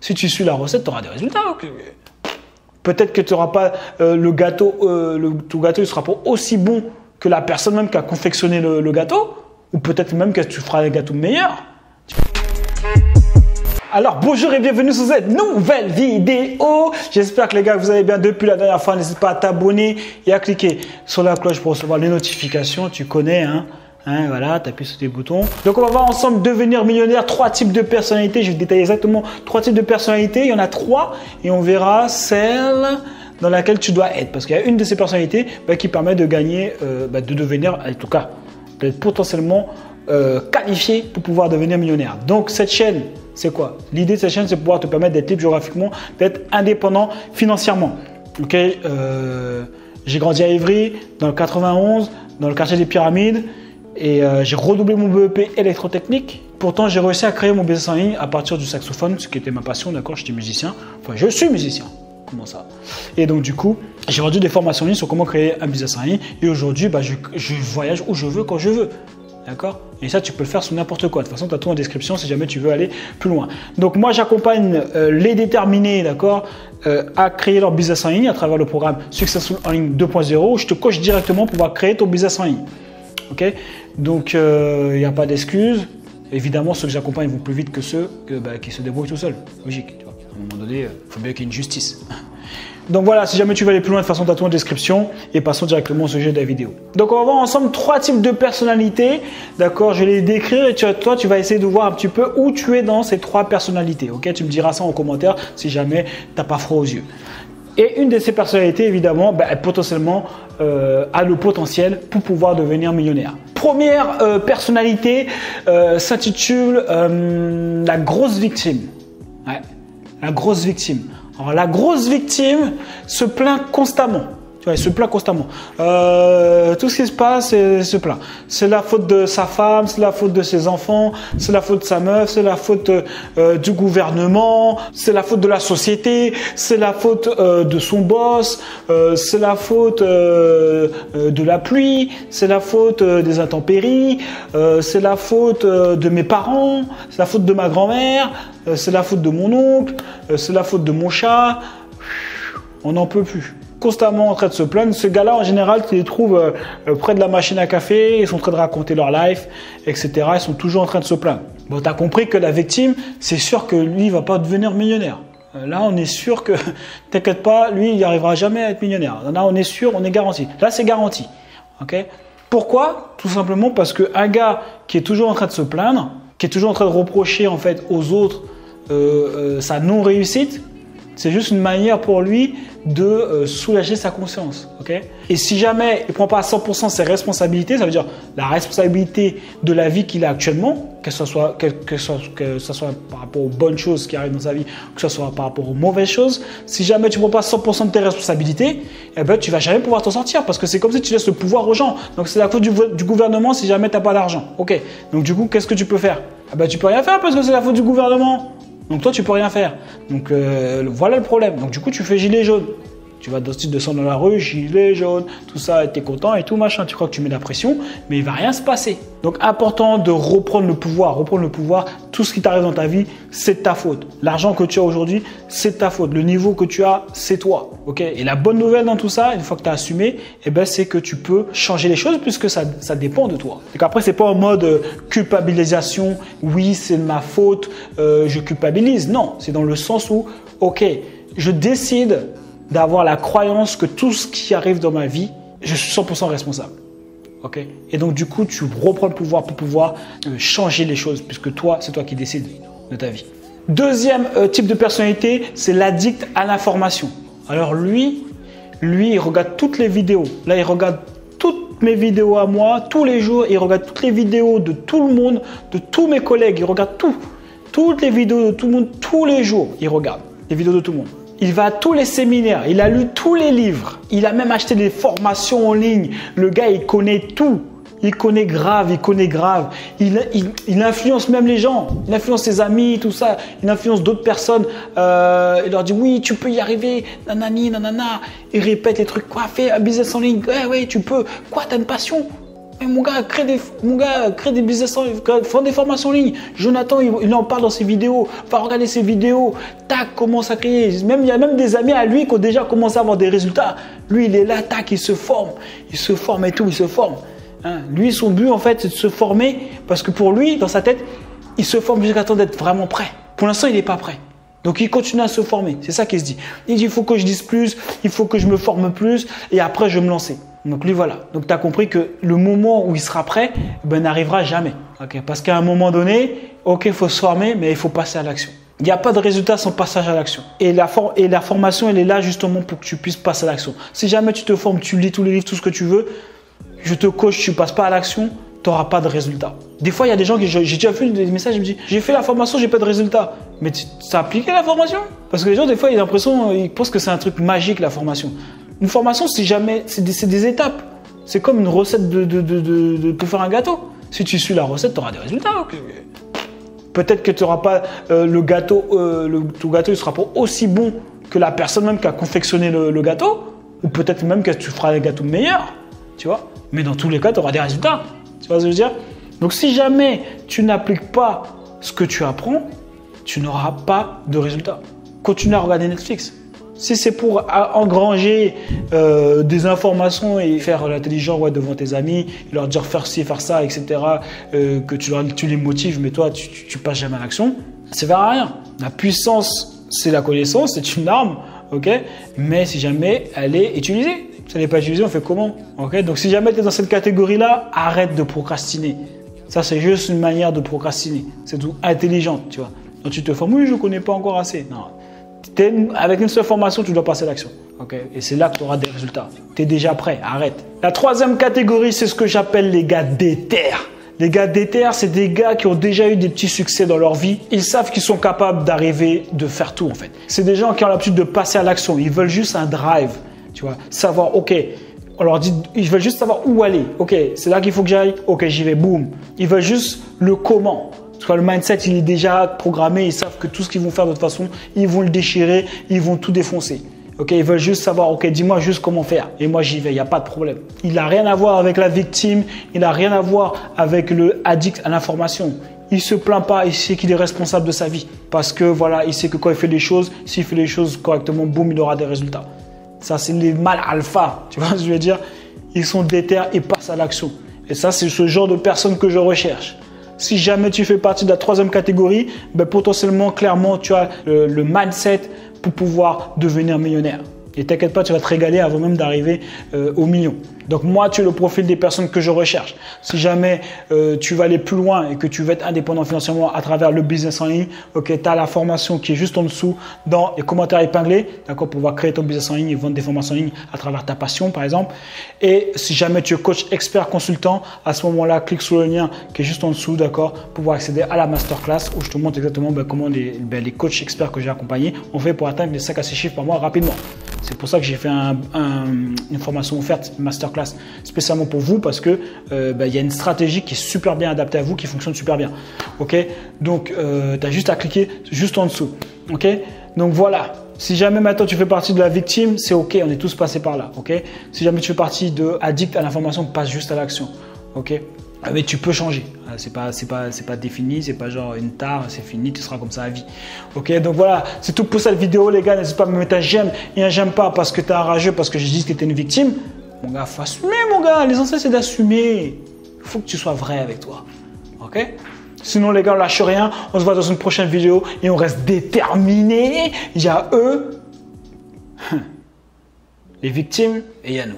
Si tu suis la recette, tu auras des résultats. Peut-être que tu n'auras pas euh, le gâteau, euh, le, ton gâteau ne sera pas aussi bon que la personne même qui a confectionné le, gâteau, ou peut-être même que tu feras un gâteau meilleur. Alors bonjour et bienvenue sur cette nouvelle vidéo. J'espère que les gars vous allez bien depuis la dernière fois. N'hésite pas à t'abonner et à cliquer sur la cloche pour recevoir les notifications. Tu connais, hein Hein, voilà, tu appuies sur tes boutons. Donc on va voir ensemble devenir millionnaire, trois types de personnalités. Je vais détailler exactement trois types de personnalités. Il y en a trois et on verra celle dans laquelle tu dois être. Parce qu'il y a une de ces personnalités bah, qui permet de gagner, euh, bah, de devenir, en tout cas, d'être potentiellement euh, qualifié pour pouvoir devenir millionnaire. Donc cette chaîne, c'est quoi? L'idée de cette chaîne, c'est pouvoir te permettre d'être libre géographiquement, d'être indépendant financièrement. Ok euh, J'ai grandi à Ivry, dans le 91, dans le quartier des Pyramides. Et euh, j'ai redoublé mon BEP électrotechnique. Pourtant, j'ai réussi à créer mon business en ligne à partir du saxophone, ce qui était ma passion, d'accord J'étais musicien. Enfin, je suis musicien. Comment ça? Et donc, du coup, j'ai vendu des formations en ligne sur comment créer un business en ligne. Et aujourd'hui, bah, je, voyage où je veux, quand je veux. D'accord? Et ça, tu peux le faire sur n'importe quoi. De toute façon, tu as tout en description si jamais tu veux aller plus loin. Donc, moi, j'accompagne euh, les déterminés, d'accord, euh, à créer leur business en ligne à travers le programme Successful en ligne 2.0. Je te coach directement pour pouvoir créer ton business en ligne. Ok? Donc, il euh, n'y a pas d'excuses. Évidemment, ceux que j'accompagne vont plus vite que ceux bah, qui se débrouillent tout seuls. Logique. À un moment donné, il euh, faut bien qu'il y ait une justice. Donc voilà, si jamais tu veux aller plus loin, de façon, tu as en description et passons directement au sujet de la vidéo. Donc on va voir ensemble trois types de personnalités. D'accord Je vais les décrire et toi, tu vas essayer de voir un petit peu où tu es dans ces trois personnalités. Ok Tu me diras ça en commentaire si jamais tu n'as pas froid aux yeux. Et une de ces personnalités, évidemment, bah, potentiellement euh, a le potentiel pour pouvoir devenir millionnaire. Première euh, personnalité euh, s'intitule la grosse victime. La grosse victime. Alors la grosse victime se plaint constamment il se plaint constamment. Euh, tout ce qui se passe, il se plaint. C'est la faute de sa femme, c'est la faute de ses enfants, c'est la faute de sa meuf, c'est la faute euh, du gouvernement, c'est la faute de la société, c'est la faute euh, de son boss, c'est la faute de la pluie, c'est la faute des intempéries, c'est la faute de mes parents, c'est la faute de ma grand-mère, c'est la faute de mon oncle, c'est la faute de mon chat. On n'en peut plus constamment en train de se plaindre. Ce gars-là, en général, tu les trouves euh, euh, près de la machine à café, ils sont en train de raconter leur life, etc. Ils sont toujours en train de se plaindre. Bon, tu as compris que la victime, c'est sûr que lui, va pas devenir millionnaire. Euh, là, on est sûr que, t'inquiète pas, lui, il n'y arrivera jamais à être millionnaire. Là, on est sûr, on est garanti. Là, c'est garanti. Ok? Pourquoi? Tout simplement parce qu'un gars qui est toujours en train de se plaindre, qui est toujours en train de reprocher en fait aux autres sa non-réussite, c'est juste une manière pour lui de euh, soulager sa conscience. ok? Et si jamais il ne prend pas à 100% ses responsabilités, ça veut dire la responsabilité de la vie qu'il a actuellement, que ce, soit, que, que, que ce soit par rapport aux bonnes choses qui arrivent dans sa vie, que ce soit par rapport aux mauvaises choses, si jamais tu ne prends pas 100% de tes responsabilités, eh ben, tu vas jamais pouvoir t'en sortir parce que c'est comme si tu laisses le pouvoir aux gens. Donc c'est la faute du, du, gouvernement si jamais tu n'as pas d'argent. Ok? Donc du coup, qu'est-ce que tu peux faire? Eh ben, Tu peux rien faire parce que c'est la faute du gouvernement. Donc toi, tu peux rien faire. Donc euh, voilà le problème. Donc du coup, tu fais gilet jaune. Tu vas descendre dans la rue, gilet jaune, tout ça, tu es content et tout machin. Tu crois que tu mets la pression, mais il va rien se passer. Donc important de reprendre le pouvoir, reprendre le pouvoir. Tout ce qui t'arrive dans ta vie, c'est ta faute. L'argent que tu as aujourd'hui, c'est ta faute. Le niveau que tu as, c'est toi. Ok? Et la bonne nouvelle dans tout ça, une fois que tu as assumé, eh ben, c'est que tu peux changer les choses puisque ça, ça dépend de toi. Et qu'après, c'est pas en mode euh, culpabilisation. Oui, c'est ma faute, euh, je culpabilise. Non, c'est dans le sens où, ok, je décide d'avoir la croyance que tout ce qui arrive dans ma vie, je suis 100% responsable. ok? Et donc du coup, tu reprends le pouvoir pour pouvoir euh, changer les choses, puisque toi, c'est toi qui décides de ta vie. Deuxième euh, type de personnalité, c'est l'addict à l'information. Alors lui, lui, il regarde toutes les vidéos. Là, il regarde toutes mes vidéos à moi, tous les jours. Il regarde toutes les vidéos de tout le monde, de tous mes collègues. Il regarde tout. Toutes les vidéos de tout le monde, tous les jours. Il regarde les vidéos de tout le monde. Il va à tous les séminaires, il a lu tous les livres, il a même acheté des formations en ligne. Le gars, il connaît tout. Il connaît grave, il connaît grave. Il, influence même les gens. Il influence ses amis, tout ça. Il influence d'autres personnes. Euh, il leur dit oui, tu peux y arriver. Nanani, nanana. Il répète les trucs. Quoi, fais un business en ligne. Ouais, ouais, tu peux. Quoi, t'as une passion? Mais mon gars, crée des, mon gars, crée des business font des formations en ligne. Jonathan, il, en parle dans ses vidéos. Va regarder ses vidéos. Tac, commence à créer. Même, il y a même des amis à lui qui ont déjà commencé à avoir des résultats. Lui, il est là, tac, il se forme. Il se forme et tout, il se forme. Hein. Lui, son but, en fait, c'est de se former parce que pour lui, dans sa tête, il se forme jusqu'à temps d'être vraiment prêt. Pour l'instant, il n'est pas prêt. Donc il continue à se former. C'est ça qu'il se dit. Il dit il faut que je dise plus, il faut que je me forme plus et après je vais me lancer. Donc lui voilà. Donc tu as compris que le moment où il sera prêt ben, n'arrivera jamais. Parce qu'à un moment donné, ok, il faut se former, mais il faut passer à l'action. Il n'y a pas de résultat sans passage à l'action. Et la, et la formation, elle est là justement pour que tu puisses passer à l'action. Si jamais tu te formes, tu lis tous les livres, tout ce que tu veux, je te coach, tu ne passes pas à l'action, tu n'auras pas de résultat. Des fois, il y a des gens qui, j'ai déjà fait des messages, je me dis, j'ai fait la formation, j'ai pas de résultat. Mais tu as appliqué la formation? Parce que les gens, des fois, ils ont l'impression, ils pensent que c'est un truc magique, la formation. Une formation, c'est jamais, c'est des, étapes. C'est comme une recette de, de, pour faire un gâteau. Si tu suis la recette, tu auras des résultats. Peut-être que tu n'auras pas euh, le gâteau, euh, le, ton gâteau ne sera pas aussi bon que la personne même qui a confectionné le, le gâteau. Ou peut-être même que tu feras un gâteau meilleur. Tu vois Mais dans tous les cas, tu auras des résultats. Tu vois ce que je veux dire? Donc si jamais tu n'appliques pas ce que tu apprends, tu n'auras pas de résultats. Continue à regarder Netflix. Si c'est pour engranger euh, des informations et faire l'intelligent ouais, devant tes amis, leur dire faire ci, faire ça, etc., euh, que tu, les motives, mais toi, tu, passes jamais à l'action, ça ne à rien. La puissance, c'est la connaissance, c'est une arme, ok? Mais si jamais elle est utilisée, ça n'est pas utilisé, on fait comment? Ok? Donc si jamais tu es dans cette catégorie-là, arrête de procrastiner. Ça, c'est juste une manière de procrastiner. C'est tout intelligent, tu vois. Donc tu te formes, oui, je ne connais pas encore assez. Non. Avec une seule formation, tu dois passer à l'action. Et c'est là que tu auras des résultats. Tu es déjà prêt, arrête. La troisième catégorie, c'est ce que j'appelle les gars déter. Les gars déter, c'est des gars qui ont déjà eu des petits succès dans leur vie. Ils savent qu'ils sont capables d'arriver, de faire tout en fait. C'est des gens qui ont l'habitude de passer à l'action. Ils veulent juste un drive, tu vois. Savoir, ok, on leur dit, ils veulent juste savoir où aller. Ok, c'est là qu'il faut que j'aille. Ok, j'y vais, boum. Ils veulent juste le comment. Parce que le mindset, il est déjà programmé. Ils savent que tout ce qu'ils vont faire de toute façon, ils vont le déchirer, ils vont tout défoncer. Ok, ils veulent juste savoir, ok, dis-moi juste comment faire. Et moi, j'y vais, il n'y a pas de problème. Il n'a rien à voir avec la victime, il n'a rien à voir avec le addict à l'information. Il se plaint pas, il sait qu'il est responsable de sa vie. Parce que voilà, il sait que quand il fait les choses, s'il fait les choses correctement, boum, il aura des résultats. Ça, c'est les mâles alpha. Tu vois ce que je veux dire? Ils sont déter et passent à l'action. Et ça, c'est ce genre de personnes que je recherche. Si jamais tu fais partie de la troisième catégorie, ben potentiellement, clairement, tu as le mindset pour pouvoir devenir millionnaire. Et t'inquiète pas, tu vas te régaler avant même d'arriver euh, au million. Donc moi, tu es le profil des personnes que je recherche. Si jamais euh, tu vas aller plus loin et que tu veux être indépendant financièrement à travers le business en ligne, ok, tu as la formation qui est juste en dessous dans les commentaires épinglés, d'accord, pour pouvoir créer ton business en ligne et vendre des formations en ligne à travers ta passion, par exemple. Et si jamais tu es coach expert consultant, à ce moment-là, clique sur le lien qui est juste en dessous, d'accord, pour pouvoir accéder à la masterclass où je te montre exactement ben, comment les, ben, les coachs experts que j'ai accompagnés ont fait pour atteindre les 5 à 6 chiffres par mois rapidement. C'est pour ça que j'ai fait une formation offerte, masterclass, spécialement pour vous, parce que euh, bah, il y a une stratégie qui est super bien adaptée à vous, qui fonctionne super bien. Donc, euh, tu as juste à cliquer juste en dessous. Donc voilà. Si jamais maintenant tu fais partie de la victime, c'est ok, on est tous passés par là. Ok? Si jamais tu fais partie de addict à l'information, passe juste à l'action. Ok? Mais tu peux changer. Ah, c'est pas, c'est pas, c'est pas défini, c'est pas genre une tare, c'est fini, tu seras comme ça à vie. Ok, donc voilà, c'est tout pour cette vidéo, les gars. N'hésite pas à me mettre un j'aime et un j'aime pas parce que tu es rageux, parce que je dis que tu es une victime. Mon gars, faut assumer, mon gars. Les anciens, c'est d'assumer. Il faut que tu sois vrai avec toi. Ok? Sinon, les gars, on lâche rien. On se voit dans une prochaine vidéo et on reste déterminé. Il y a eux, les victimes, et il y a nous.